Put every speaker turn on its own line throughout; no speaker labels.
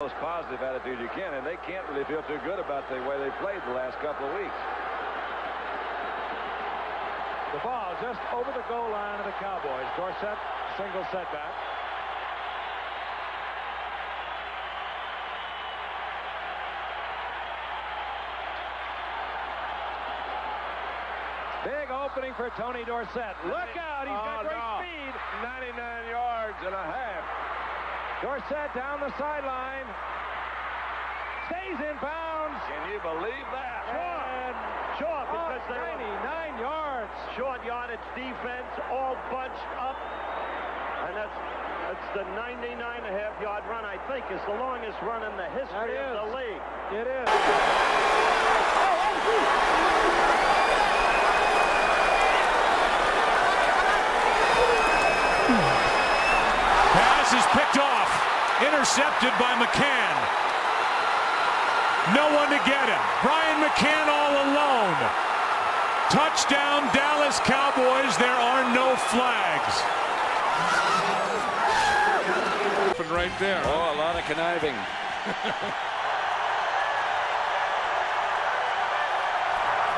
most positive attitude you can, and they can't really feel too good about the way they played the last couple of weeks.
The ball just over the goal line of the Cowboys. Dorsett, single setback. Big opening for Tony Dorsett. Look out, he's got
Oh,
great
no.
speed.
99 yards and a half.
Dorsett down the sideline. Stays in bounds.
Can you believe that?
And
Sure,
oh,
because they were
99 yards.
short yardage defense, all bunched up. And that's that's the 99 and a half yard run, I think, is the longest run in the history of the league.
It is.
Oh, Pass Intercepted by McCann. No one to get him. Brian McCann all alone. Touchdown Dallas Cowboys. There are no flags.
right there.
Oh, a lot of conniving.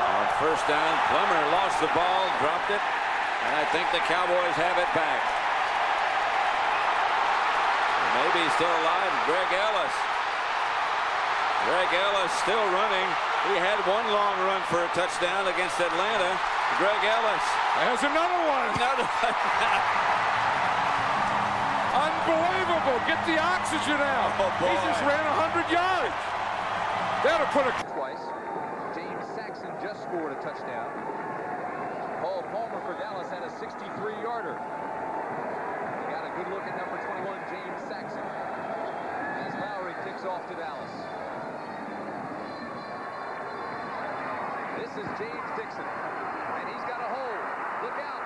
On first down, Plummer lost the ball, dropped it, and I think the Cowboys have it back. Maybe he's still alive. Greg Ellis. Greg Ellis still running. He had one long run for a touchdown against Atlanta. Greg Ellis.
There's another one.
Another one.
Unbelievable. Get the oxygen out.
Oh, boy.
he just ran 100 yards. That'll put a
twice. James Saxon just scored a touchdown. Paul Palmer for Dallas had a 63-yarder. Good look at number 21, James Saxon. As Lowry kicks off to Dallas. This is James Dixon. And he's got a hole. Look out.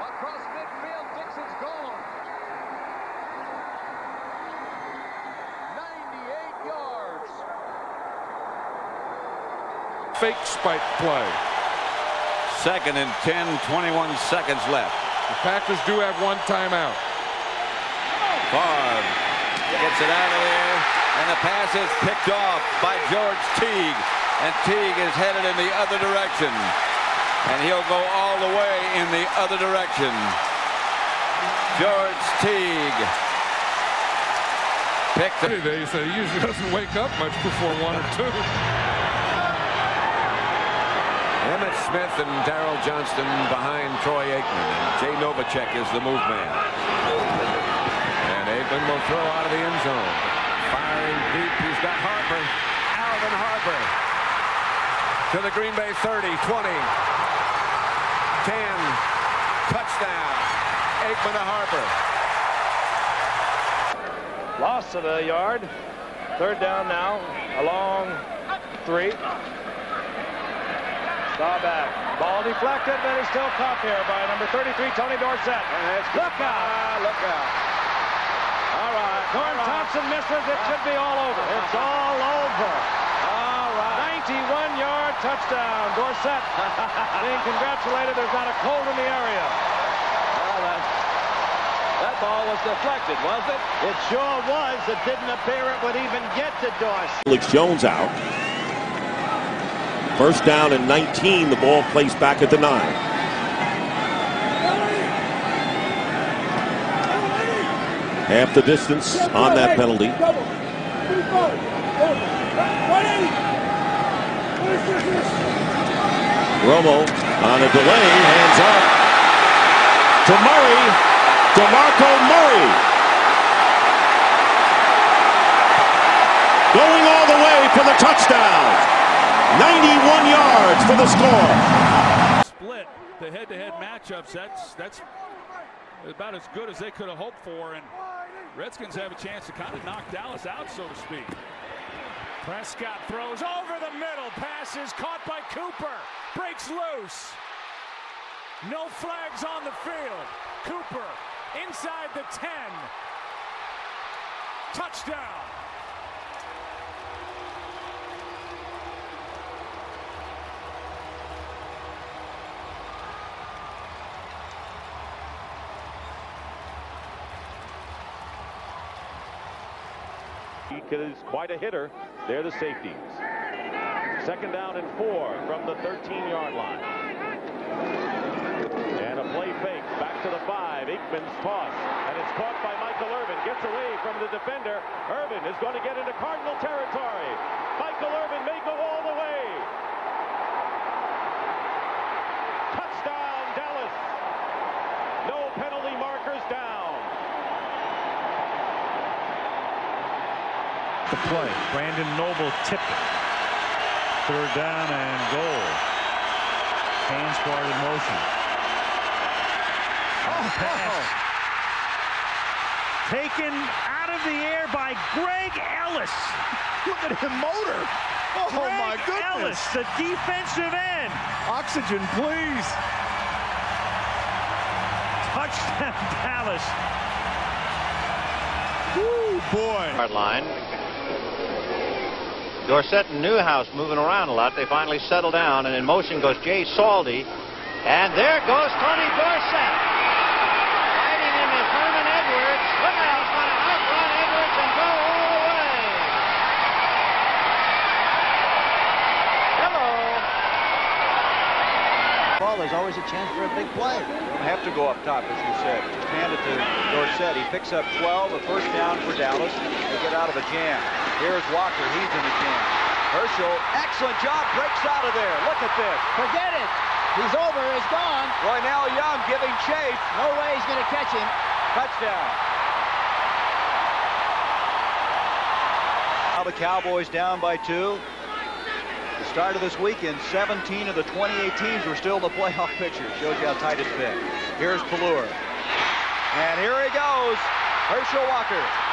Across midfield, Dixon's gone. 98 yards.
fake spike play.
Second and 10, 21 seconds left.
The Packers do have one timeout.
Favre gets it out of there, and the pass is picked off by George Teague. And Teague is headed in the other direction. And he'll go all the way in the other direction. George Teague. Picked
Hey, They say he usually doesn't wake up much before one or two.
Emmitt Smith and Daryl Johnston behind Troy Aikman. And Jay Novacek is the move man. And Aikman will throw out of the end zone. Firing deep. He's got Harper. Alvin Harper. To the Green Bay 30, 20, 10. Touchdown. Aikman to Harper.
Loss of a yard. Third down now. A long three. Saw back. Ball deflected, but it's still caught there by number 33, Tony Dorsett. Look out!
look out. All right.
Norm Thompson misses. It should be all over. It's all over.
All right.
91-yard touchdown. Dorsett being congratulated. There's not a cold in the area.
Well, that, that ball was deflected, was it?
It sure was. It didn't appear it would even get to Dorsey.
Felix Jones out. First down and 19. The ball placed back at the nine. Half the distance on that penalty. Romo on a delay, hands up to Murray, DeMarco Murray. Going all the way for the touchdown. 91 yards for the score.
Split the head-to-head matchups. That's that's about as good as they could have hoped for. And Redskins have a chance to kind of knock Dallas out, so to speak. Prescott throws over the middle. Pass is caught by Cooper. Breaks loose. No flags on the field. Cooper inside the 10. Touchdown.
He is quite a hitter. They're the safeties. Second down and four from the 13-yard line. And a play fake back to the five. Aikman's toss. And it's caught by Michael Irvin. Gets away from the defender. Irvin is going to get into Cardinal territory. Michael Irvin may go the way. Touchdown, Dallas. No penalty markers down.
The play. Brandon Noble tipped it. Third down and goal. Hands guard in motion. Oh, pass. Taken out of the air by Greg Ellis.
Look at him motor. Oh,
Greg
my goodness.
Ellis, the defensive end.
Oxygen, please.
Touchdown Dallas.
Woo, boy.
Yard line. Dorsett and Newhouse moving around a lot. They finally settle down, and in motion goes Jay Saldi. And there goes Tony Dorsett. Fighting him is Herman Edwards. Look out, going to outrun Edwards and go all the way. Hello.
Well, there's always a chance for a big play.
Don't have to go up top, as you said. Just hand it to Dorsett. He picks up 12, a first down for Dallas. They get out of a jam. Here's Walker. He's in the jam. Herschel, excellent job, breaks out of there. Look at this.
Forget it. He's over. He's gone.
Roynell Young giving chase.
No way he's going to catch him.
Touchdown. Now the Cowboys down by two. The start of this weekend, 17 of the 28 teams were still in the playoff picture. Shows you how tight it's been. Here's Pelluer. And here he goes. Herschel Walker.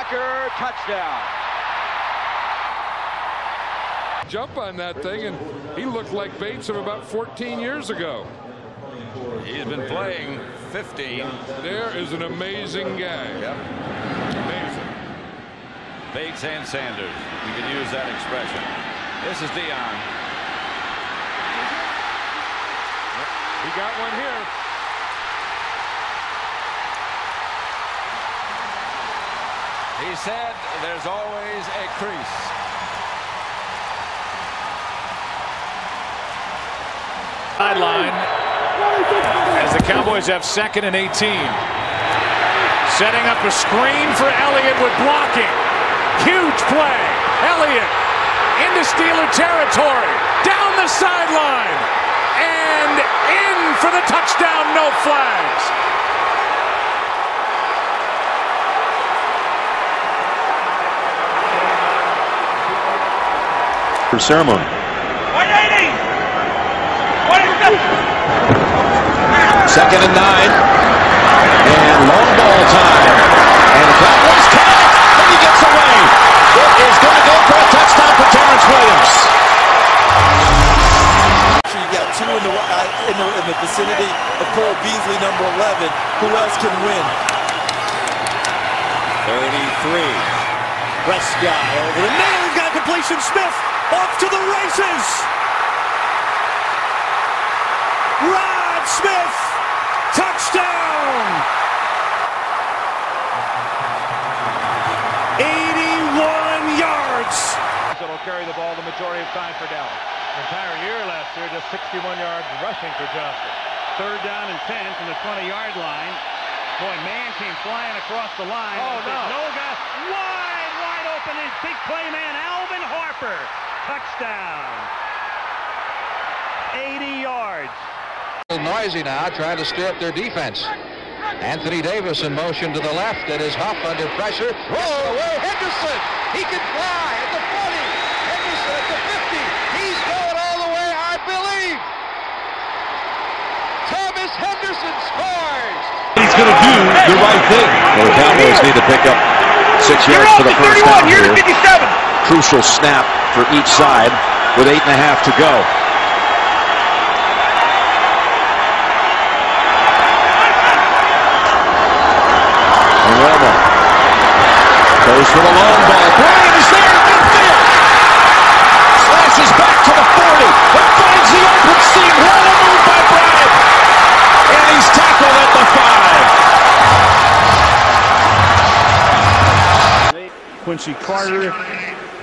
Walker, touchdown.
Jump on that thing, and he looked like Bates of about 14 years ago.
He's been playing 15.
There is an amazing guy.
Yep.
Amazing.
Bates and Sanders. You can use that expression. This is Deion.
He got one here.
He said there's always a crease.
Sideline as the Cowboys have second and 18. Setting up a screen for Elliott with blocking. Huge play. Elliott into Steeler territory. Down the sideline. And in for the touchdown. No flags.
For ceremony. Second and nine. And long ball time. And the Cowboys connect. And he gets away. It is going to go for a touchdown for Terrance Williams.
You got two in the, uh, in the in the vicinity of Cole Beasley, number 11. Who else can win?
33.
Prescott over the middle. Got completion. Smith off to the races. Rod Smith. Touchdown. 81 yards.
will carry the ball the majority of time for Dallas. Entire year last year, just 61 yards rushing for Johnston.
Third down and 10 from the 20-yard line. Boy, man came flying across the line.
Oh, no.
Noga wide, wide open. His big play man, Alvin Harper. Touchdown. 80 yards.
Noisy now, trying to stir up their defense. Anthony Davis in motion to the left. It is Huff under pressure. Whoa, away Henderson. He can fly at the 40. Henderson at the 50. He's going all the way, I believe. Thomas Henderson scores.
He's going to do the right thing. Well, the Cowboys need to pick up six yards for the first down here. Crucial snap for each side with eight and a half to go. Romo goes for the long ball.
Quincy Carter,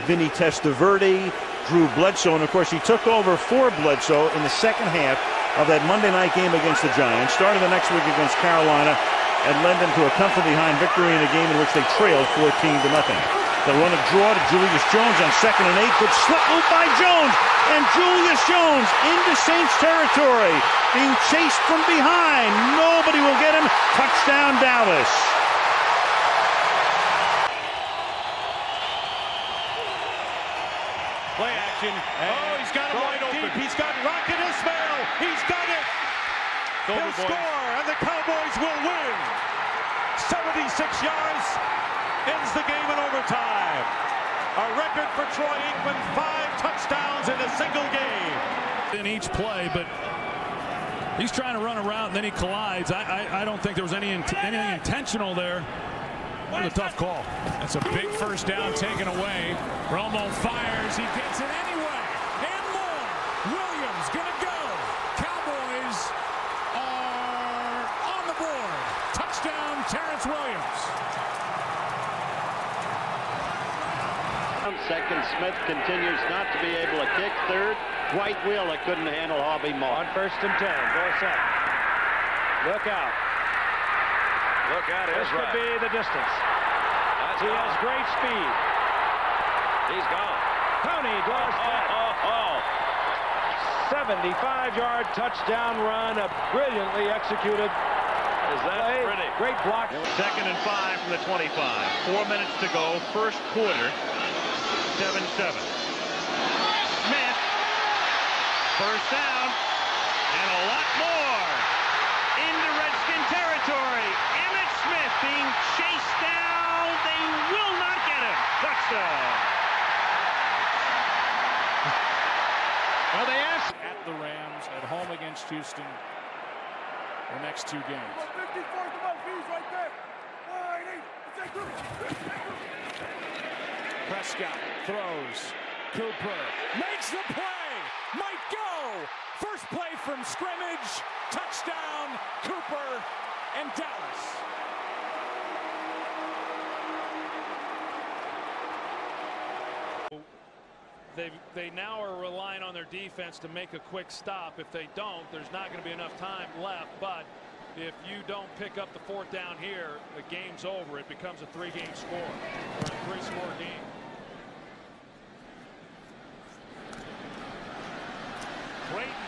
Vinny Testaverde, Drew Bledsoe, and of course he took over for Bledsoe in the second half of that Monday night game against the Giants. Started the next week against Carolina and led them to a comfort behind victory in a game in which they trailed 14 to nothing. They'll run a draw to Julius Jones on second and eight. Good slip move by Jones. And Julius Jones into Saints territory. Being chased from behind. Nobody will get him. Touchdown Dallas.
Play action. Oh, he's got him wide open. He's got Rocket Ismail. He's got it. He'll score, and the Cowboys will win. 76 yards ends the game in overtime. A record for Troy Aikman, five touchdowns in a single game.
In each play, but he's trying to run around, and then he collides. I, I, I don't think there was any anything intentional there. What a tough call.
That's a big first down taken away. Romo fires. He gets it anyway. And more. Williams going to go. Cowboys are on the board. Touchdown, Terrance Williams.
Second, Smith continues not to be able to kick. Third, White Wheeler couldn't handle Hobby Moore.
On first and ten, Dorsett. Look out.
Look out,
This could be the distance.
That's
he
gone.
has great speed.
He's gone.
Tony Dorsett.
Oh, oh, oh,
75-yard touchdown run, a brilliantly executed
Is that
play.
pretty?
Great block.
Second and five from the 25. Four minutes to go. First quarter. 7-7. Smith. First down. And a lot more. Into Redskin territory. Emmitt Smith being chased down. They will not get him. Touchdown.
Well, they asked.
At the Rams, at home against Houston, the next two games. Prescott throws. Cooper makes the play. Might go. First play from scrimmage. Touchdown. Cooper and Dallas. They they now are relying on their defense to make a quick stop. If they don't, there's not going to be enough time left. But if you don't pick up the fourth down here, the game's over. It becomes a three-game score or a three-score game.
Clayton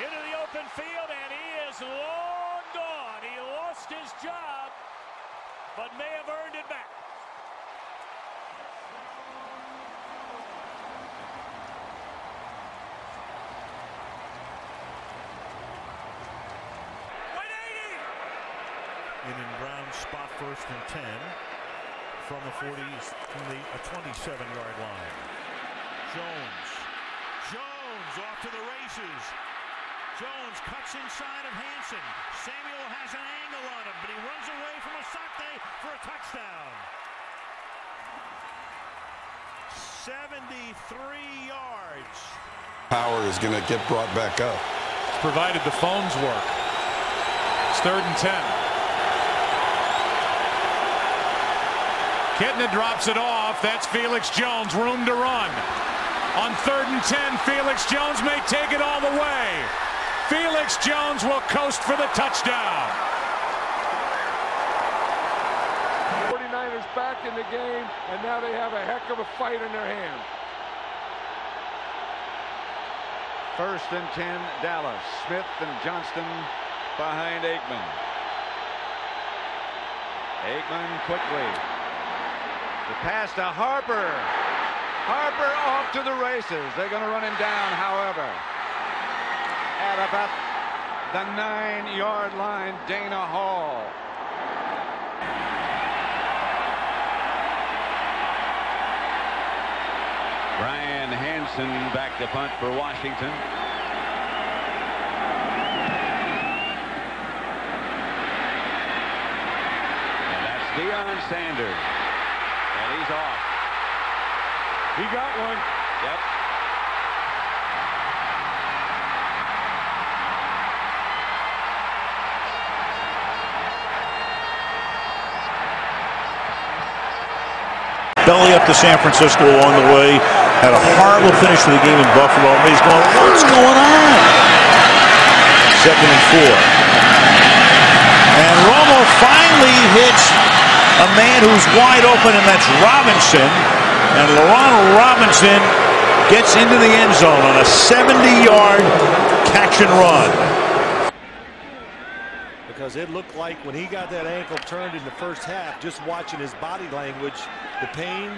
into the open field, and he is long gone. He lost his job, but may have earned it back.
In and Brown spot first and 10 from the 40 from the 27-yard line. Jones. Jones off to the races. Jones cuts inside of Hanson. Samuel has an angle on him, but he runs away from Asante for a touchdown. 73 yards.
Power is going to get brought back up.
Provided the phones work. It's third and 10. Kitna drops it off. That's Felix Jones. Room to run. On third and 10, Felix Jones may take it all the way. Felix Jones will coast for the touchdown.
49ers back in the game, and now they have a heck of a fight in their hands.
First and 10, Dallas. Smith and Johnston behind Aikman. Aikman quickly. The pass to Harper. Harper off to the races. They're going to run him down, however. At about the nine-yard line, Dana Hall.
Brian Hanson back to punt for Washington. And that's Deion Sanders. And off.
He got one.
Yep.
belly up to San Francisco along the way. Had a horrible finish to the game in Buffalo. He's going, what's going on? Second and four. And Romo finally hits a man who's wide open, and that's Robinson. And Ronald Robinson gets into the end zone on a 70-yard catch and run.
Because it looked like when he got that ankle turned in the first half, just watching his body language, the pain,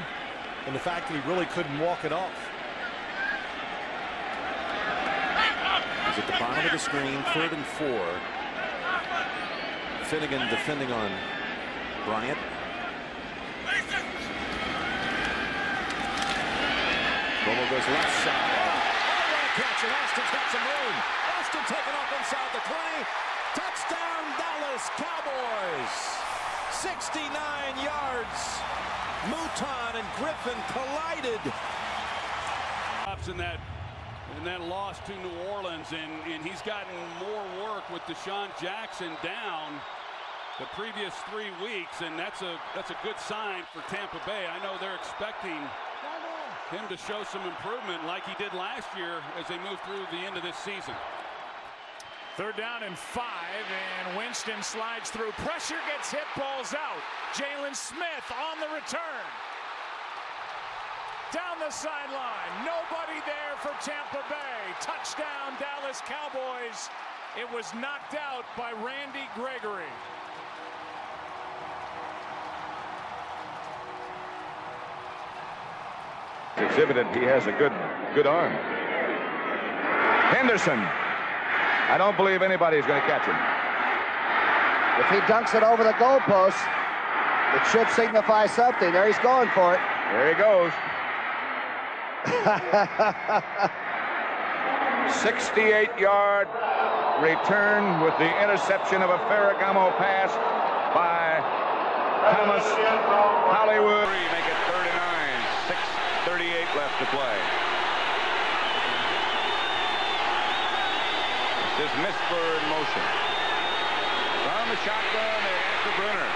and the fact that he really couldn't walk it off.
He's at the bottom of the screen, third and four. Finnegan defending on Bryant. Romo goes left side. Oh, catch, and Austin's got some room. Austin taken off inside the 20. Touchdown, Dallas Cowboys. 69 yards. Mouton and Griffin collided.
In that, in that loss to New Orleans, and, and he's gotten more work with DeSean Jackson down the previous three weeks, and that's a that's a good sign for Tampa Bay. I know they're expecting him to show some improvement like he did last year as they move through the end of this season.
Third down and five, and Winston slides through. Pressure gets hit, balls out. Jaylon Smith on the return. Down the sideline. Nobody there for Tampa Bay. Touchdown, Dallas Cowboys. It was knocked out by Randy Gregory.
Exhibited he has a good good arm. Henderson. I don't believe anybody's going to catch him.
If he dunks it over the goalpost, it should signify something. There he's going for it.
There he goes. 68-yard return with the interception of a Ferragamo pass by Thomas Hollywood. Make it 39, 6.38 left to play. This is Misper in motion. From the shotgun, they after Brunner.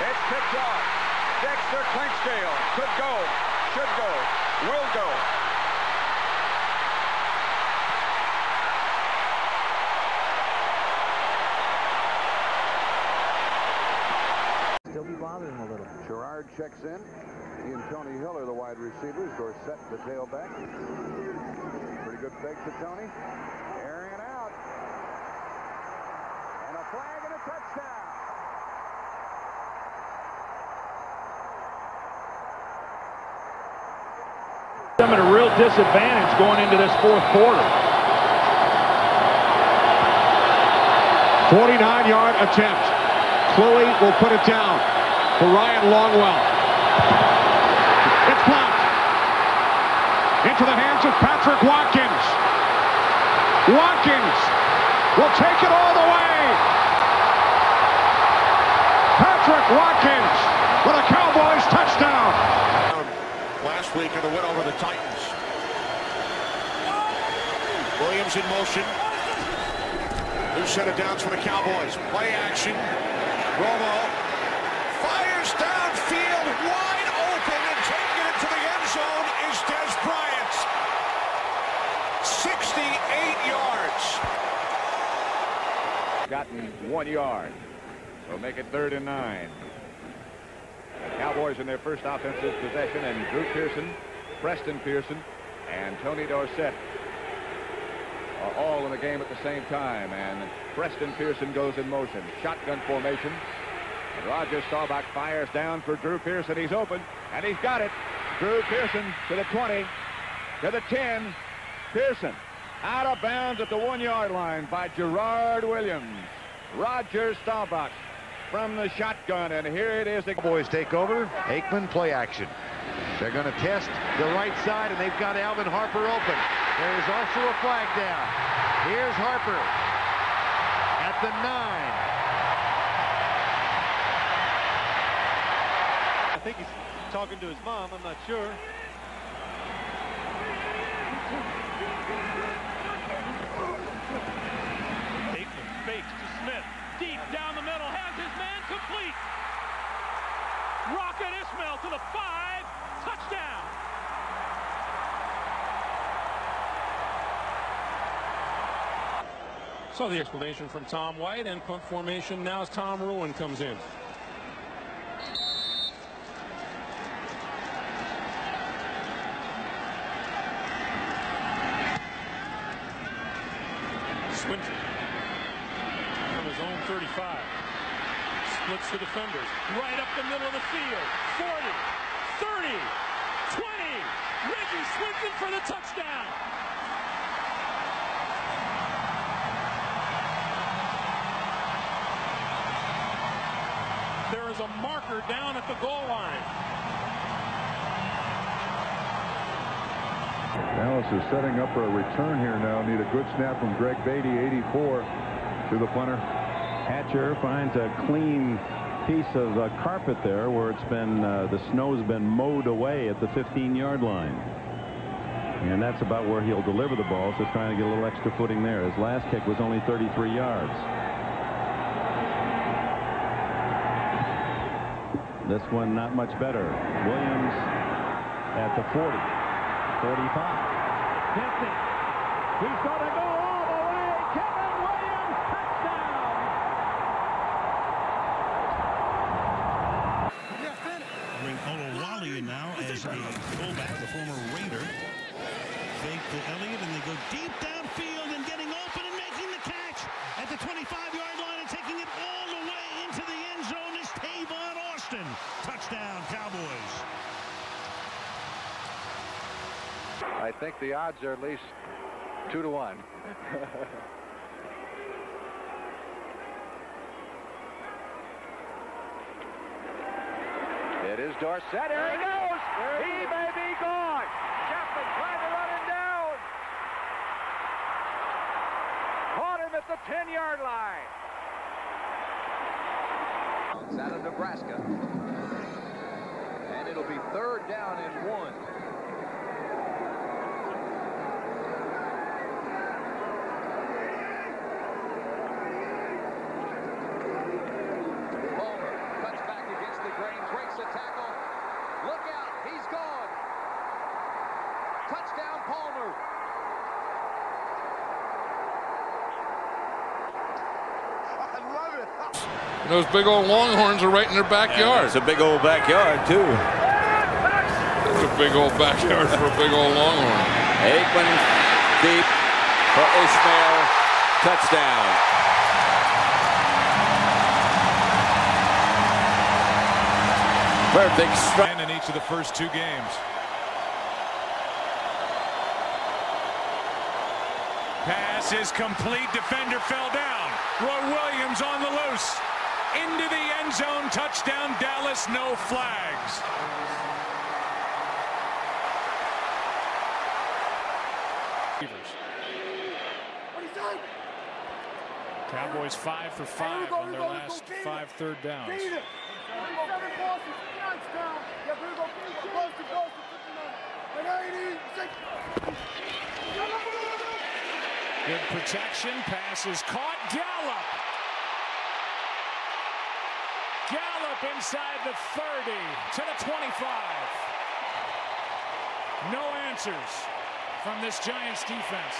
It's picked off. Dextor Clinkscale could go, should go, will go.
Still be bothering a little.
Gerard checks in. He and Tony Hill are the wide receivers. Dorsett, the tailback. Pretty good fake to Tony. Airing it out. And a flag and a touchdown.
Them at a real disadvantage going into this fourth quarter.
49-yard attempt. Chloe will put it down for Ryan Longwell. It's blocked. Into the hands of Patrick Watkins. Watkins will take it all the way. Patrick Watkins with a Cowboys touchdown.
Last week in the win over the Titans. Williams in motion. New set of downs for the Cowboys. Play action. Romo fires downfield wide open and taking it to the end zone is Dez Bryant. 68 yards.
Gotten one yard. So make it third and nine. The Cowboys in their first offensive possession, and Drew Pearson, Preston Pearson, and Tony Dorsett are all in the game at the same time. And Preston Pearson goes in motion. Shotgun formation. And Roger Staubach fires down for Drew Pearson. He's open, and he's got it. Drew Pearson to the 20, to the 10. Pearson out of bounds at the one-yard line by Gerard Williams. Roger Staubach from the shotgun, and here it is. The
Boys take over. Aikman play action. They're going to test the right side, and they've got Alvin Harper open. There is also a flag down. Here's Harper at the nine.
I think he's talking to his mom. I'm not sure.
Aikman fakes to Smith. Deep down the middle. Has his man complete. Rocket is
Ismail to the five. Touchdown.
So the explanation from Tom White and punt formation now as Tom Rouen comes in. Swinton from his own 35. Splits the defenders. Right up the middle of the field. 40, 30, 20. Reggie Swinton for the touchdown. There is a marker down at the goal line.
Dallas is setting up for a return here now. Need a good snap from Greg Beatty, 84, to the punter.
Hatcher finds a clean piece of uh, carpet there where it's been uh, the snow's been mowed away at the 15-yard line. And that's about where he'll deliver the ball, so trying to get a little extra footing there. His last kick was only 33 yards. This one not much better. Williams at the 40, 45, 50.
He's going to go all the way. Kevin Williams, touchdown.
Bring Olawale in now as a fullback, the former Raider. Fake to Elliott, and they go deep downfield and getting open and making the catch at the 25-yard line and taking it all the way into the end zone is Tavon Austin. Touchdown, Cowboys.
I think the odds are at least two to one. it is Dorsett. There he goes. He may be gone. Chapman trying to run him down. Caught him at the 10-yard line.
It's out of Nebraska. And it'll be third down and one. Palmer cuts back against the grain, breaks the tackle. Look out, he's gone. Touchdown, Palmer.
And those big old Longhorns are right in their backyard.
It's a big old backyard, too.
It's a big old backyard for a big old Longhorn.
Aikman deep for Ismail. Touchdown. Perfect strike.
in each of the first two games. Pass is complete. Defender fell down. Roy Williams on the loose. Into the end zone. Touchdown, Dallas. No flags.
Cowboys five for five on their last five third downs. Good protection. Pass is caught. Gallup. Gallup inside the 30 to the 25. No answers from this Giants defense.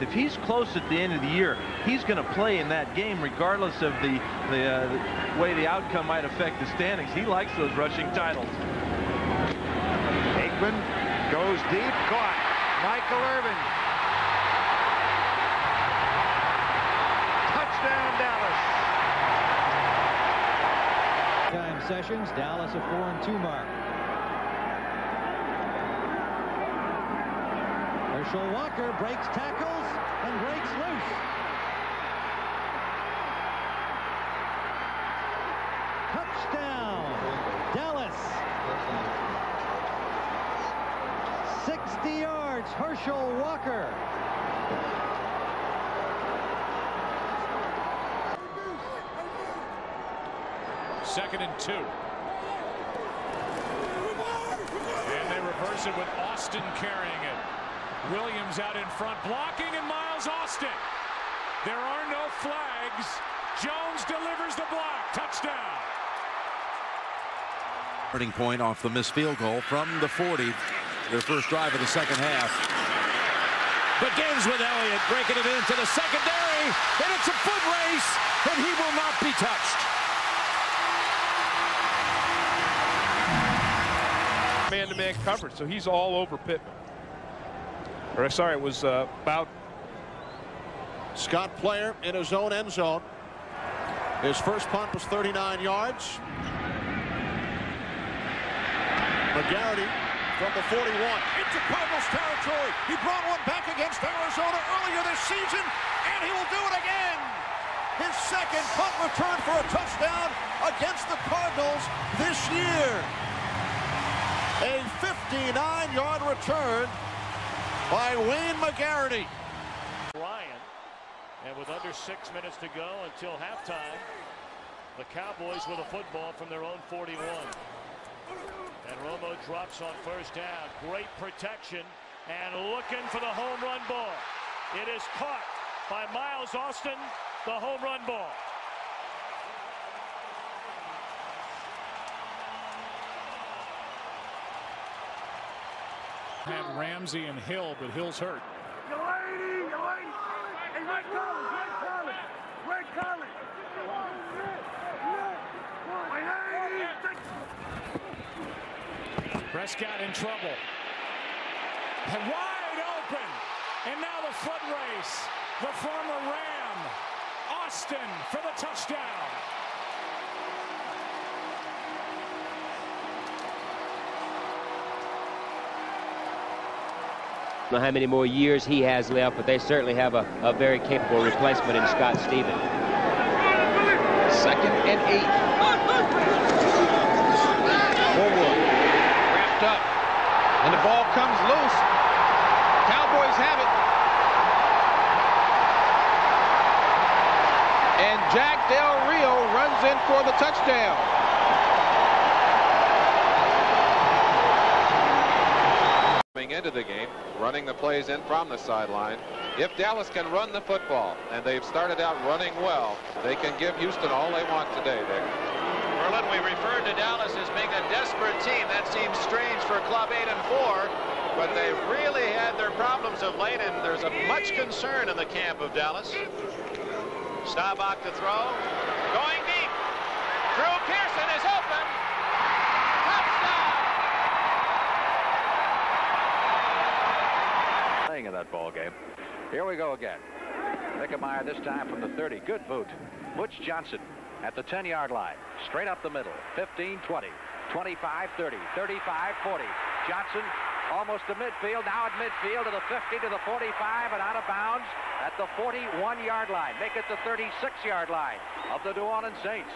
If he's close at the end of the year, he's going to play in that game regardless of the, the, uh, the way the outcome might affect the standings. He likes those rushing titles.
Aikman goes deep, caught. Michael Irvin. Touchdown, Dallas.
Time sessions, Dallas a 4 and 2 mark. Herschel Walker breaks tackles and breaks loose. Touchdown, Dallas. 60 yards, Herschel Walker.
Second and two. And they reverse it with Austin carrying it. Williams out in front blocking and Miles Austin. There are no flags. Jones delivers the block. Touchdown.
Turning point off the missed field goal from the 40. Their first drive of the second half.
Begins with Elliott breaking it into the secondary, and it's a foot race, and he will not be touched.
Man-to-man -man coverage, so he's all over Pittman. Or sorry, it was uh, about
Scott Player in his own end zone. His first punt was 39 yards. McGarity from the 41 into Cardinals territory. He brought one back against Arizona earlier this season, and he will do it again. His second punt return for a touchdown against the Cardinals this year. A 59-yard return by Wane McGarity.
Ryan, and with under six minutes to go until halftime, the Cowboys with a football from their own 41. And Romo drops on first down. Great protection and looking for the home run ball. It is caught by Miles Austin, the home run ball.
Had Ramsey and Hill, but Hill's hurt. Prescott in trouble. And wide open. And now the foot race. The former Ram. Austin for the touchdown.
Know how many more years he has left, but they certainly have a, a very capable replacement in Scott Stevens.
Second and eight. Forward. Wrapped up. And the ball comes loose. Cowboys have it. And Jack Del Rio runs in for the touchdown.
Into the game, running the plays in from the sideline. If Dallas can run the football, and they've started out running well, they can give Houston all they want today, Dick.
Merlin, we referred to Dallas as being a desperate team. That seems strange for Club 8 and 4, but they've really had their problems of late, and there's a much concern in the camp of Dallas. Staubach to throw. Going deep. Drew Pearson is open.
Ball game. Here we go again. Mike-Mayer this time from the 30. Good boot. Butch Johnson at the 10-yard line. Straight up the middle. 15, 20, 25, 30, 35, 40. Johnson almost to midfield. Now at midfield to the 50, to the 45, and out of bounds at the 41-yard line. Make it the 36-yard line of the New Orleans Saints.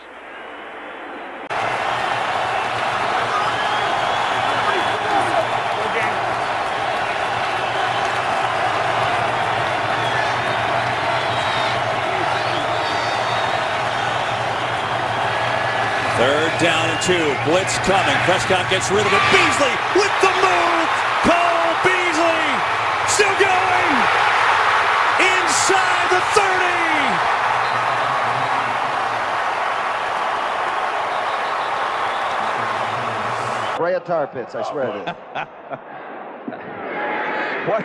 Third down and two. Blitz coming. Prescott gets rid of it. Beasley with the move. Cole Beasley still going. Inside the
30. Brea Tar Pits, I swear to you.
what,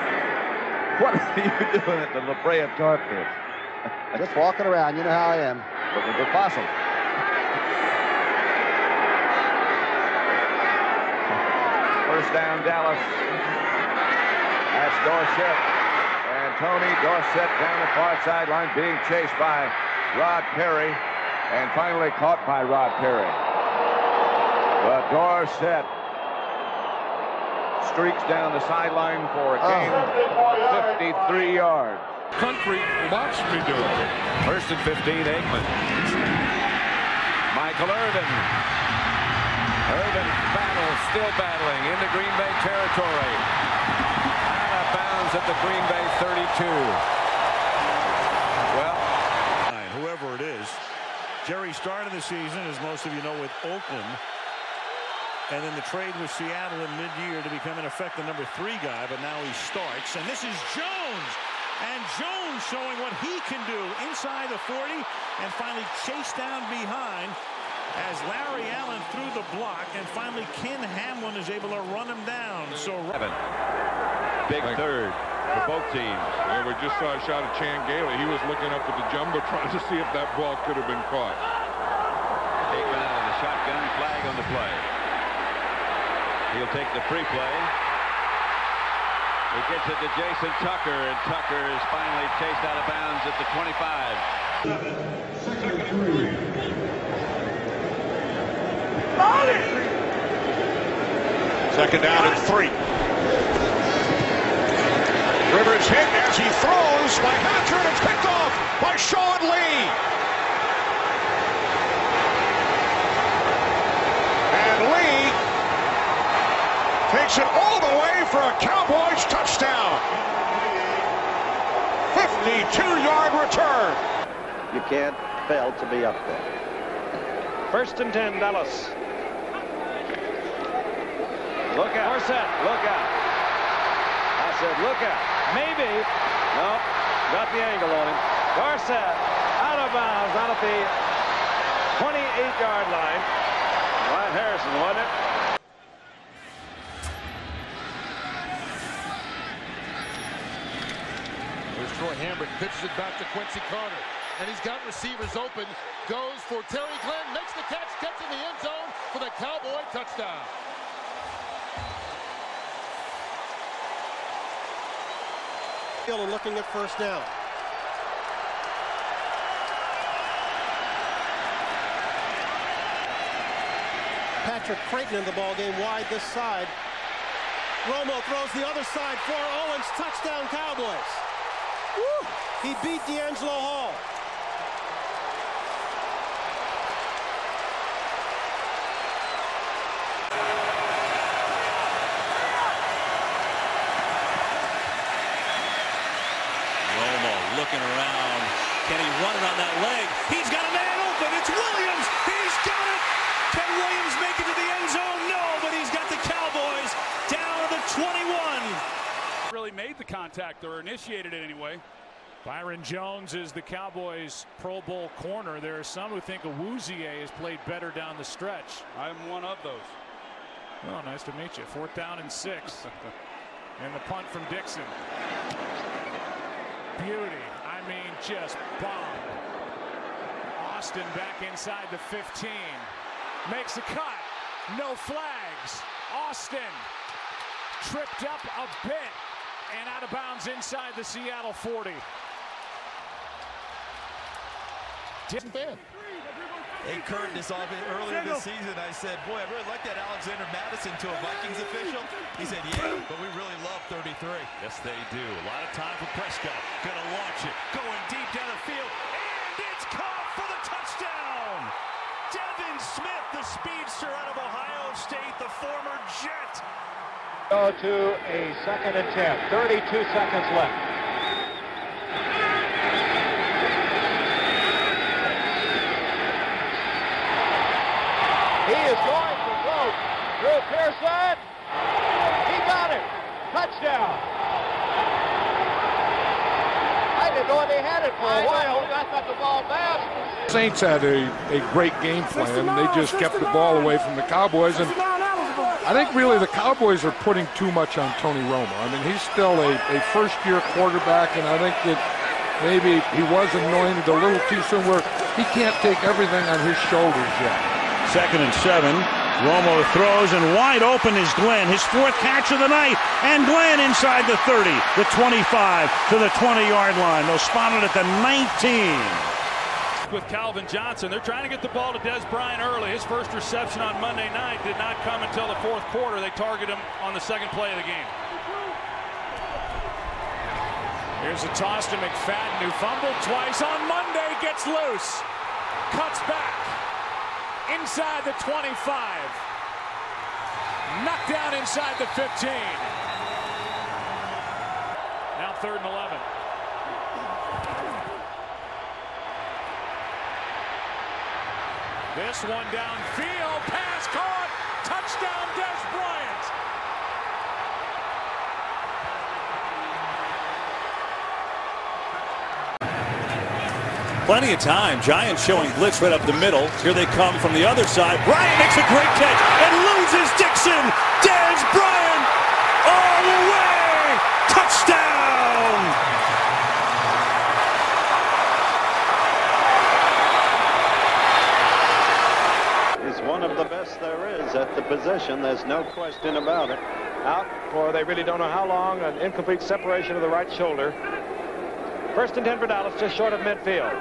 what are you doing at the La Brea Tar Pits?
Just walking around. You know how I am.
Looking for possum. Down, Dallas. That's Dorsett. And Tony Dorsett down the far sideline being chased by Rod Perry and finally caught by Rod Perry. But Dorsett streaks down the sideline for a gain of 53 yards.
Country, watch me do it.
First and 15, Aikman. Michael Irvin. Irvin battles, still battling into Green Bay territory. Out of bounds at the Green Bay 32.
Well, whoever it is, Jerry started the season, as most of you know, with Oakland. And then the trade with Seattle in mid-year to become, in effect, the number three guy, but now he starts. And this is Jones. And Jones showing what he can do inside the 40 and finally chased down behind
as Larry Allen threw the block, and finally Ken Hamlin is able to run him down. So Seven.
Big third for both teams.
Yeah, we just saw a shot of Chan Gailey. He was looking up at the jumbotron to see if that ball could have been caught.
Aikman out of the shotgun flag on the play. He'll take the free play. He gets it to Jason Tucker, and Tucker is finally chased out of bounds at the 25.
Second down and three. Rivers hit as he throws by Hatcher, and it's picked off by Sean Lee. And Lee takes it all the way for a Cowboys touchdown. 52-yard return.
You can't fail to be up there.
First and 10, Dallas. Look out. Dorsett, look out. I said, look out. Maybe. No, got the angle on him. Dorsett out of bounds, out at the 28-yard line. Ryan Harrison, wasn't it?
There's Troy Hambrick, pitches it back to Quincy Carter. And he's got receivers open. Goes for Terry Glenn, makes the catch, gets in the end zone for the Cowboy touchdown.
And looking at first down. Patrick Crayton in the ball game wide this side. Romo throws the other side for Owens. Touchdown Cowboys. Woo! He beat DeAngelo Hall.
Romo looking around. Can he run it on that leg? He's got a man open. It's Williams. He's got it. Can Williams make it to the end zone? No, but he's got the Cowboys down to the 21.
Really made the contact or initiated it anyway.
Byron Jones is the Cowboys Pro Bowl corner. There are some who think Awuzie has played better down the stretch.
I'm one of those.
Well, nice to meet you. Fourth down and six. and the punt from Dickson. Beauty. I mean, just bomb. Austin back inside the 15. Makes a cut. No flags. Austin tripped up a bit and out of bounds inside the Seattle 40.
fan.
Hey, Kurt, this all been earlier this season. I said, boy, I really like that Alexander Mattison to a Vikings official. He said, yeah, but we really love 33.
Yes, they do. A lot of time for Prescott. Gonna launch it. Going deep down the field. And it's caught for the touchdown. Devin Smith, the speedster out of Ohio State, the former Jet.
Go to a second and 10. 32 seconds left. He is going to throw. Drew Pearson. He got it. Touchdown. I didn't know they had it for a while. I thought the ball bounced.
Saints had a, a great game plan. They just kept the ball away from the Cowboys. And I think really the Cowboys are putting too much on Tony Romo. I mean, he's still a, a first-year quarterback, and I think that maybe he was anointed a little too soon where he can't take everything on his shoulders yet.
Second and seven. Romo throws, and wide open is Glenn. His fourth catch of the night. And Glenn inside the 30, the 25, to the 20-yard line. They'll spot it at the 19
with Calvin Johnson. They're trying to get the ball to Dez Bryant early. His first reception on Monday night did not come until the fourth quarter. They target him on the second play of the game.
Here's a toss to McFadden, who fumbled twice on Monday, gets loose, cuts back inside the 25, knocked down inside the 15. Now third and 11. This one downfield, pass caught, touchdown Dez Bryant.
Plenty of time. Giants showing blitz right up the middle. Here they come from the other side. Bryant makes a great catch and loses Dixon. Dez Bryant all the way. Touchdown.
He's one of the best there is at the position. There's no question about it.
Out for they really don't know how long. An incomplete separation of the right shoulder. First and 10 for Dallas, just short of midfield.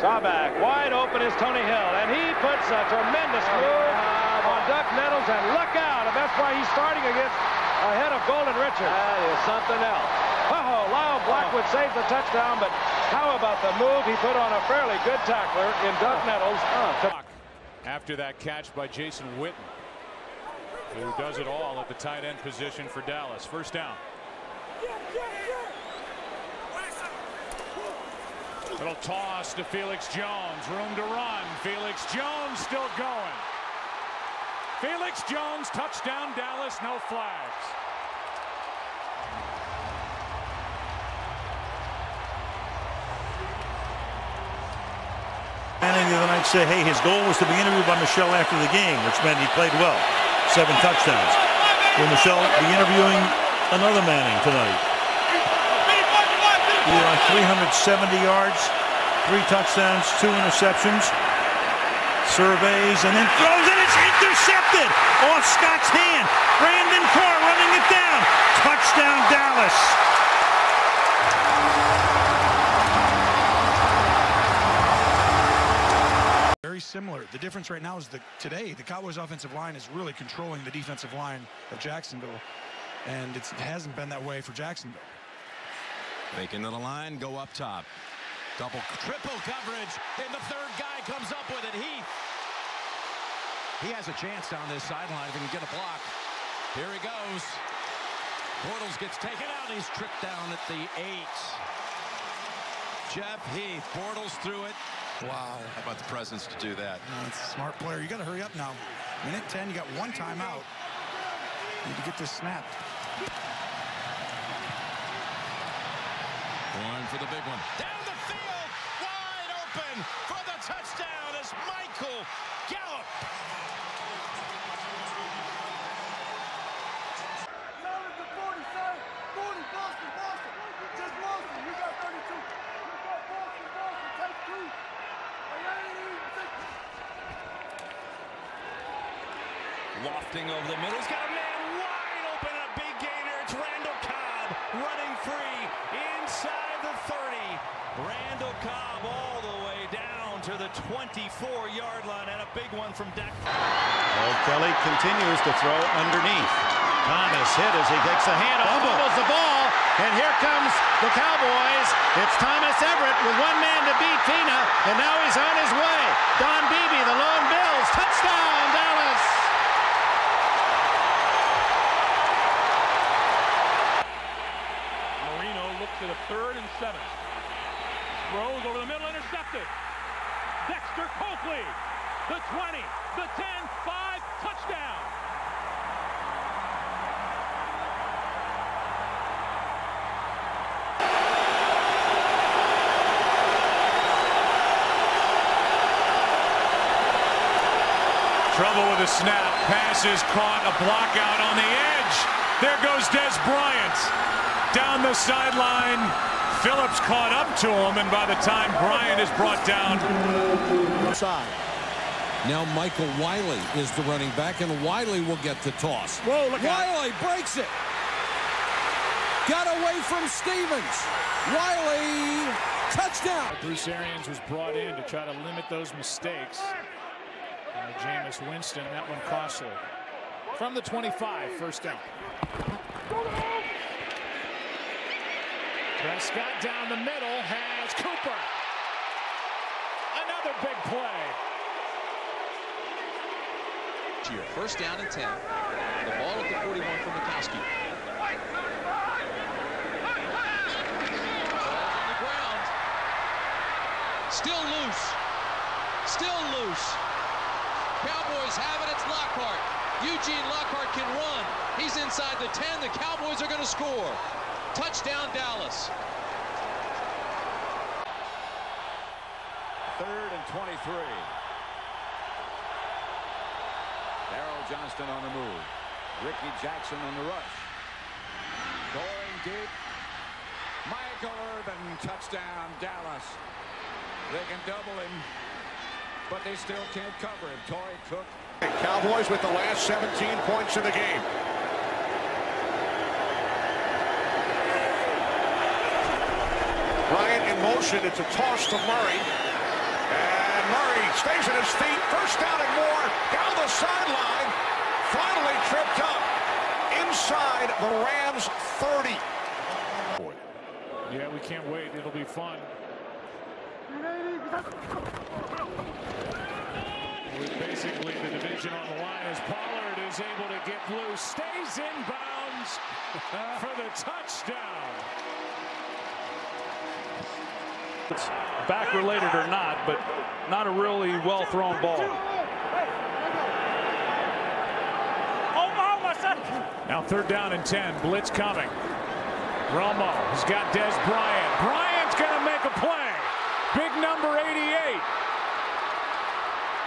Staubach, wide open is Tony Hill, and he puts a tremendous oh, move on Duck Nettles, and look out, and that's why he's starting against ahead of Golden Richards.
That is something else.
Oh, Lyle Blackwood saves the touchdown, but how about the move he put on a fairly good tackler in Duck oh. Nettles?
After that catch by Jason Witten, who does it all at the tight end position for Dallas. First down. Little toss to Felix Jones. Room to run. Felix Jones still going. Felix Jones, touchdown Dallas, no flags.
Say, hey, his goal was to be interviewed by Michelle after the game, which meant he played well. Seven touchdowns. Will Michelle be interviewing another Manning tonight? He on 370 yards, three touchdowns, two interceptions. Surveys and then throws it. It's intercepted off Scott's hand. Brandon Carr running it down. Touchdown Dallas.
Similar. The difference right now is that today the Cowboys offensive line is really controlling the defensive line of Jacksonville. And it hasn't been that way for Jacksonville.
Fake into the line, go up top. Double, triple coverage, and the third guy comes up with it. Heath. He has a chance down this sideline if he can get a block. Here he goes. Bortles gets taken out. He's tripped down at the eight. Jeff Heath. Bortles through it.
Wow.
How about the presence to do that?
That's a smart player. You got to hurry up now. Minute 10, you got one timeout. Need to get this snapped.
One for the big one. Down the field, wide open for the touchdown is Michael Gallup.
Lofting over the middle. He's got a man wide open. A big gainer. It's Randall Cobb running free inside the 30. Randall Cobb all the way down to the 24-yard line and a big one from Dak.
Old Kelly continues to throw underneath. Thomas hit as he takes the hand off, fumbles the ball, and here comes the Cowboys. It's Thomas Everett with one man to beat Tina, and now he's on his way. Don Beebe, the lone Bills, touchdown, Dallas.
Marino looks at a third and seven. Throws over the middle, intercepted. Dexter Coakley, the 20, the 10, 5, touchdown.
Trouble with the snap. Pass is caught. A block out on the edge. There goes Dez Bryant. Down the sideline. Phillips caught up to him, and by the time Bryant is brought down.
Side. Now Michael Wiley is the running back, and Wiley will get the toss.
Whoa, look out.
Wiley breaks it. Got away from Stevens. Wiley, touchdown.
Bruce Arians was brought in to try to limit those mistakes. And Jameis Winston, that one costly. From the 25, first down. Prescott down the middle has Cooper. Another big play.
First down and 10. The ball at the 41 from Mikowski. Still loose. Still loose. Cowboys have it. It's Lockhart. Eugene Lockhart can run. He's inside the 10. The Cowboys are going to score. Touchdown, Dallas.
Third and 23. Daryl Johnston on the move. Ricky Jackson on the rush. Going deep. Michael Irvin, touchdown, Dallas. They can double him, but they still can't cover him. Torrey Cook.
Cowboys with the last 17 points of the game. Motion. It's a toss to Murray. And Murray stays at his feet. First down and more. Down the sideline. Finally tripped up. Inside the Rams 30.
Yeah, we can't wait. It'll be fun. With basically the division on the line as Pollard is able to get loose, stays in bounds for the touchdown.
It's back related or not, but not a really well thrown ball.
Now third down and 10. Blitz coming. Romo has got Dez Bryant. Bryant's going to make a play. Big number 88.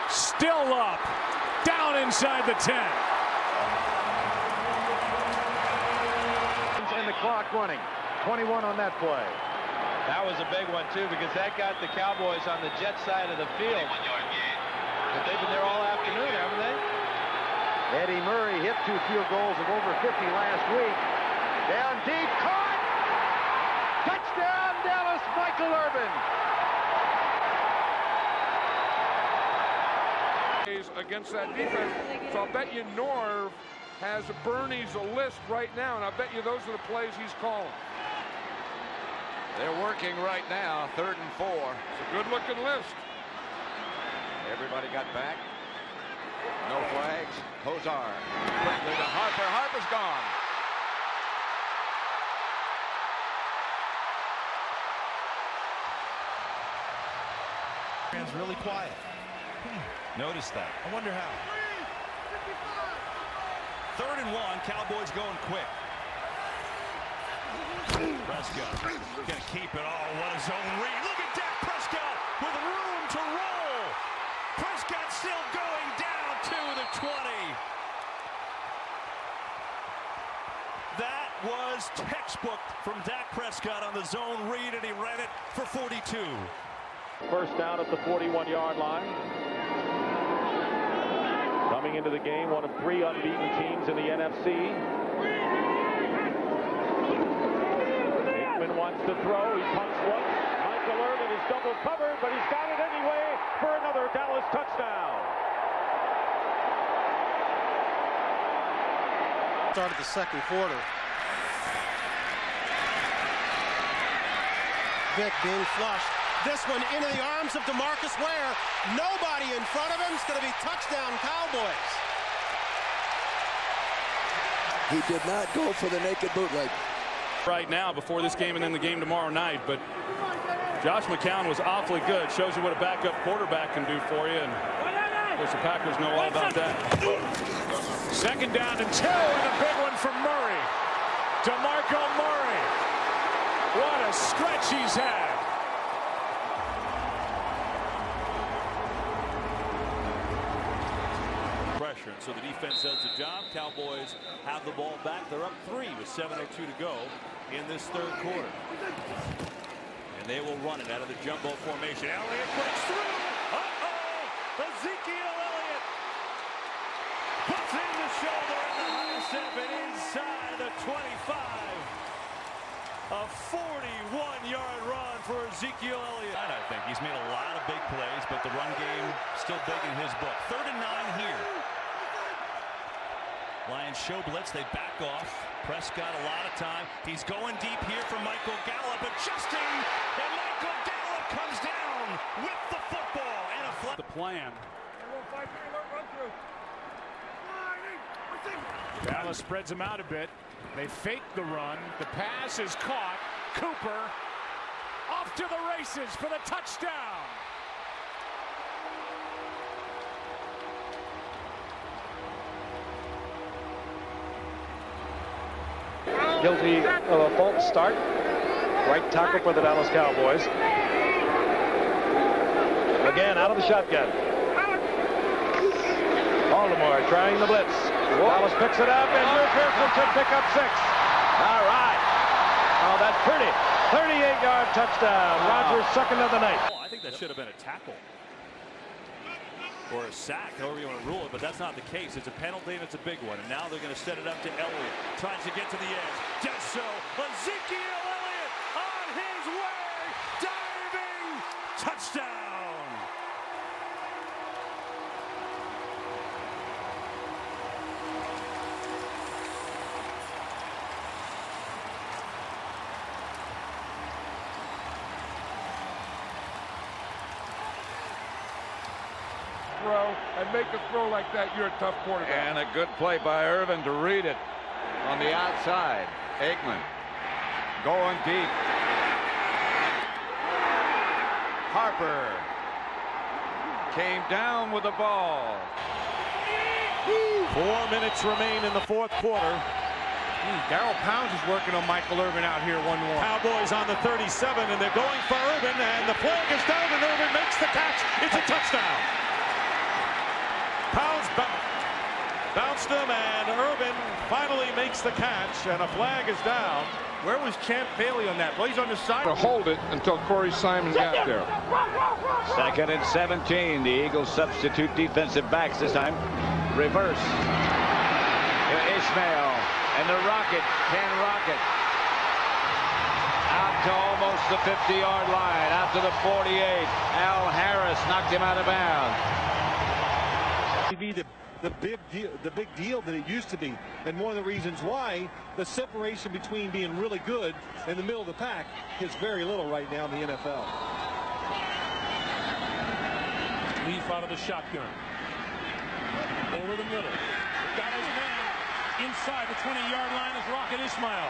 Still up. Down inside the 10.
And the clock running. 21 on that play.
That was a big one, too, because that got the Cowboys on the jet side of the field. But they've been there all afternoon, haven't they?
Eddie Murray hit two field goals of over 50 last week. Down deep, caught! Touchdown, Dallas, Michael Irvin.
Against that defense. So I'll bet you Norv has Bernie's a list right now, and I bet you those are the plays he's calling.
They're working right now, third and four.
It's a good-looking list.
Everybody got back. No flags. Kosar. Quickly to Harper. Harper's gone.
Man's really quiet. Hmm. Notice that. I wonder how. Third and one, Cowboys going quick. Prescott gonna keep it all. What a zone read. Look at Dak Prescott with room to roll. Prescott still going down to the 20. That was textbook from Dak Prescott on the zone read, and he ran it for 42.
First down at the 41-yard line. Coming into the game, one of three unbeaten teams in the NFC. Aikman wants to throw. He punts once. Michael Irvin is double covered, but he's got it anyway for another Dallas touchdown.
Started the second quarter. Vick being flushed. This one into the arms of DeMarcus Ware. Nobody in front of him. It's going to be touchdown Cowboys.
He did not go for the naked bootleg.
Right now, before this game and then the game tomorrow night, but Josh McCown was awfully good. Shows you what a backup quarterback can do for you, and of course the Packers know all about that.
Second down and two, and a big one from Murray. DeMarco Murray. What a stretch he's had.
Pressure, and so the defense does the job. Cowboys have the ball back. They're up three with 7.02 to go in this third quarter. And they will run it out of the jumbo formation. Elliott breaks through. Uh-oh! Ezekiel Elliott puts in the shoulder at the high seven inside the 25. A 41-yard run for Ezekiel Elliott. I think he's made a lot of big plays, but the run game still big in his book. Third and nine here. Lions show blitz. They back off. Prescott a lot of time. He's going deep here for Michael Gallup. Adjusting. And Michael Gallup comes down with the football and a flat.
The plan.
Dallas spreads them out a bit. They fake the run. The pass is caught. Cooper off to the races for the touchdown.
Guilty of a false start. Right tackle for the Dallas Cowboys.
Again, out of the shotgun. Baltimore trying the blitz. Dallas picks it up, and Drew Pearson should pick up six. All right. Oh, that's pretty. 38-yard touchdown. Rogers' second of the night.
Oh, I think that should have been a tackle. Or a sack, however you want to rule it, but that's not the case. It's a penalty and it's a big one. And now they're going to set it up to Elliott. Tries to get to the edge. Does so. Ezekiel Elliott on his way. Diving. Touchdown.
Throw and make a throw like that, you're a tough quarterback.
And a good play by Irvin to read it on the outside. Aikman going deep. Harper came down with the ball.
Four minutes remain in the fourth quarter.
Hmm, Darryl Pounds is working on Michael Irvin out here one more.
Cowboys on the 37, and they're going for Irvin, and the flag is down, and Irvin makes the catch. It's a touchdown. Pounds bounced him, and Irvin finally makes the catch, and a flag is down.
Where was Champ Bailey on that? Well, he's on the side.
To hold it until Corey Simon got there.
Second and 17. The Eagles substitute defensive backs this time. Reverse. To Ismail. And the Rocket can rocket. Out to almost the 50-yard line. Out to the 48. Al Harris knocked him out of bounds.
The big deal, the big deal that it used to be, and one of the reasons why the separation between being really good and the middle of the pack is very little right now in the NFL.
Leaf out of the shotgun. Over the middle. Got his man inside the 20-yard line is Rocket Ismail.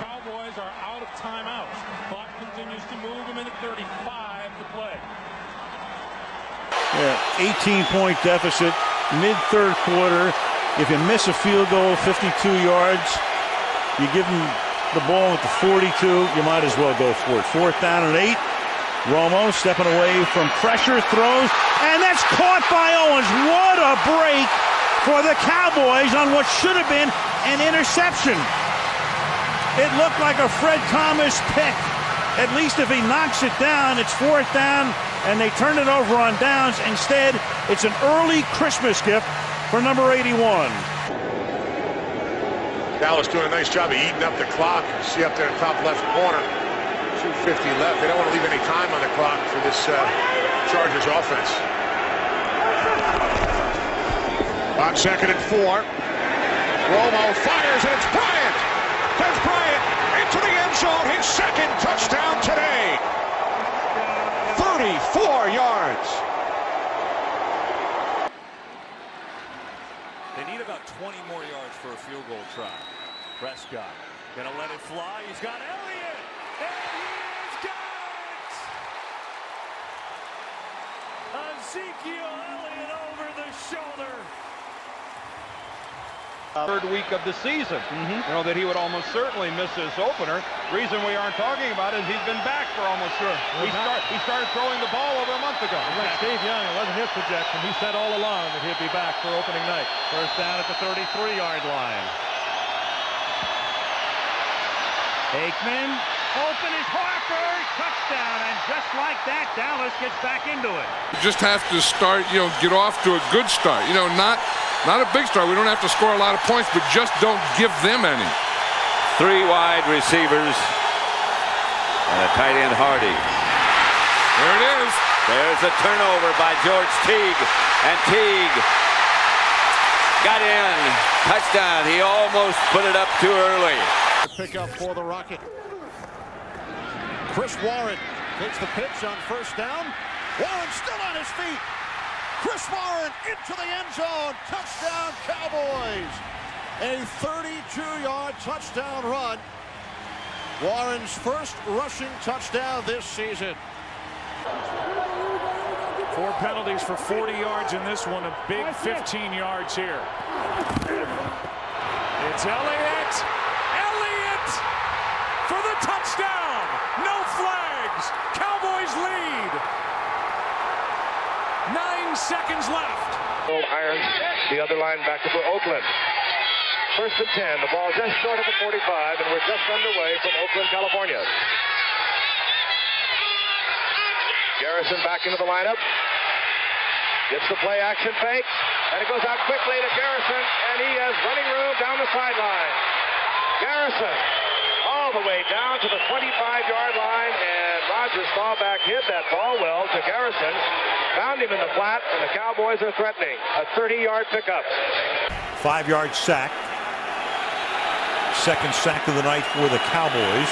Cowboys are out of timeouts. Clock continues to move. A minute 35 to play.
Yeah, 18 point deficit, mid third quarter. If you miss a field goal, 52 yards, you give them the ball at the 42, you might as well go for it. Fourth down and eight. Romo stepping away from pressure, throws, and that's caught by Owens. What a break for the Cowboys on what should have been an interception. It looked like a Fred Thomas pick. At least if he knocks it down, it's fourth down, and they turn it over on downs. Instead, it's an early Christmas gift for number 81.
Dallas doing a nice job of eating up the clock. See up there in the top left corner. 250 left. They don't want to leave any time on the clock for this uh, Chargers offense. On second and four. Romo fires, and it's Bryant. There's Bryant into the end zone. His second touchdown today. 34 yards.
They need about 20 more yards for a field goal try. Prescott gonna let it fly. He's got Elliott, and he's got it. Ezekiel Elliott over the shoulder.
Third week of the season. Mm-hmm. You know that he would almost certainly miss his opener. Reason we aren't talking about it is he's been back for almost sure. He, start, he started throwing the ball over a month ago.
Like Steve Young, it wasn't his projection. He said all along that he'd be back for opening night. First down at the 33-yard line.
Aikman, open is Harper, touchdown, and just like that, Dallas gets back into it.
You just have to start, you know, get off to a good start. You know, not not a big start. We don't have to score a lot of points, but just don't give them any.
Three wide receivers and a tight end Hardy.
There it is.
There's a turnover by George Teague, and Teague got in. Touchdown. He almost put it up too early.
Pick up for the Rocket. Chris Warren takes the pitch on first down. Warren still on his feet. Chris Warren into the end zone. Touchdown Cowboys. A 32-yard touchdown run. Warren's first rushing touchdown this season.
Four penalties for 40 yards in this one. A big 15 yards here. It's Elliott. 10 seconds left.
Irons, the other linebacker for Oakland. First and 10. The ball just short of the 45, and we're just underway from Oakland, California. Garrison back into the lineup. Gets the play action fake, and it goes out quickly to Garrison, and he has running room down the sideline. Garrison all the way down to the 25-yard line, and Roger Staubach hit that ball well to Garrison. Found him in the flat, and the Cowboys are threatening a 30-yard pickup.
Five-yard sack. Second sack of the night for the Cowboys.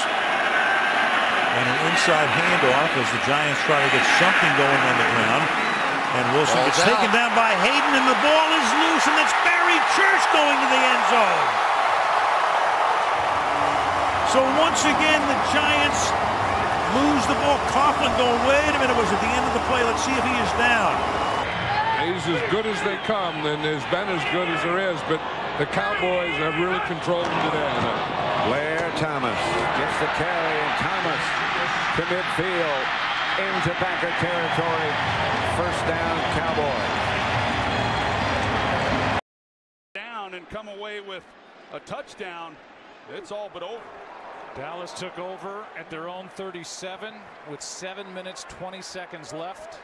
And an inside handoff as the Giants try to get something going on the ground. And Wilson
Ball's
gets taken down by Hayden, and the ball is loose, and it's Barry Church going to the end zone. So once again, the Giants lose the ball. Coughlin going, wait a minute, it was it the end of the play? Let's see if he is down.
He's as good as they come, and has been as good as there is, but the Cowboys have really controlled him today.
Blair Thomas gets the carry, and Thomas to midfield into Packer territory. First down, Cowboys.
Down and come away with a touchdown. It's all but over.
Dallas took over at their own 37 with 7 minutes 20 seconds left.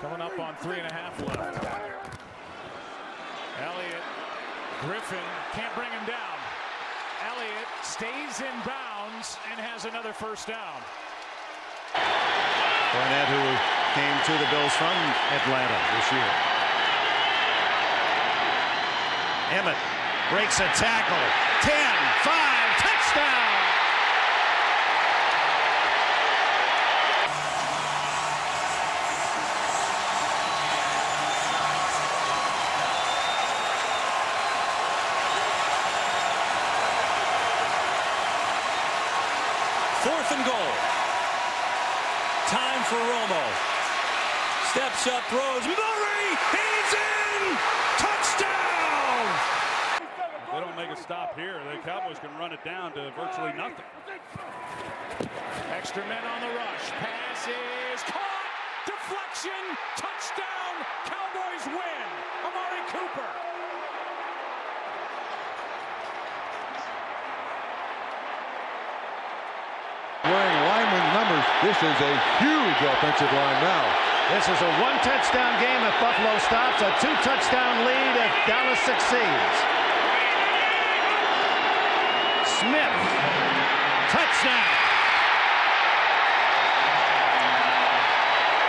Coming up on three and a half left. Elliott, Griffin can't bring him down. Elliott stays in bounds and has another first down.
Barnett, who came to the Bills from Atlanta this year. Emmitt breaks a tackle. 10, 5, touchdown!
Cowboys can run it down to virtually nothing.
Extra men on the rush. Pass is caught. Deflection. Touchdown. Cowboys win. Amari Cooper.
Wearing lineman numbers, this is a huge offensive line now.
This is a one touchdown game if Buffalo stops, a two touchdown lead if Dallas succeeds. Smith, touchdown.